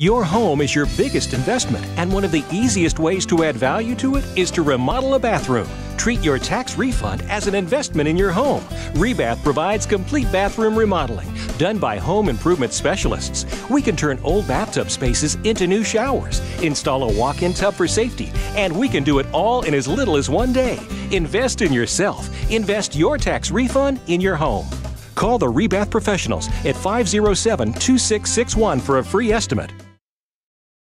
Your home is your biggest investment, and one of the easiest ways to add value to it is to remodel a bathroom. Treat your tax refund as an investment in your home. Rebath provides complete bathroom remodeling done by home improvement specialists. We can turn old bathtub spaces into new showers, install a walk in tub for safety, and we can do it all in as little as one day. Invest in yourself. Invest your tax refund in your home. Call the Rebath professionals at 507 2661 for a free estimate.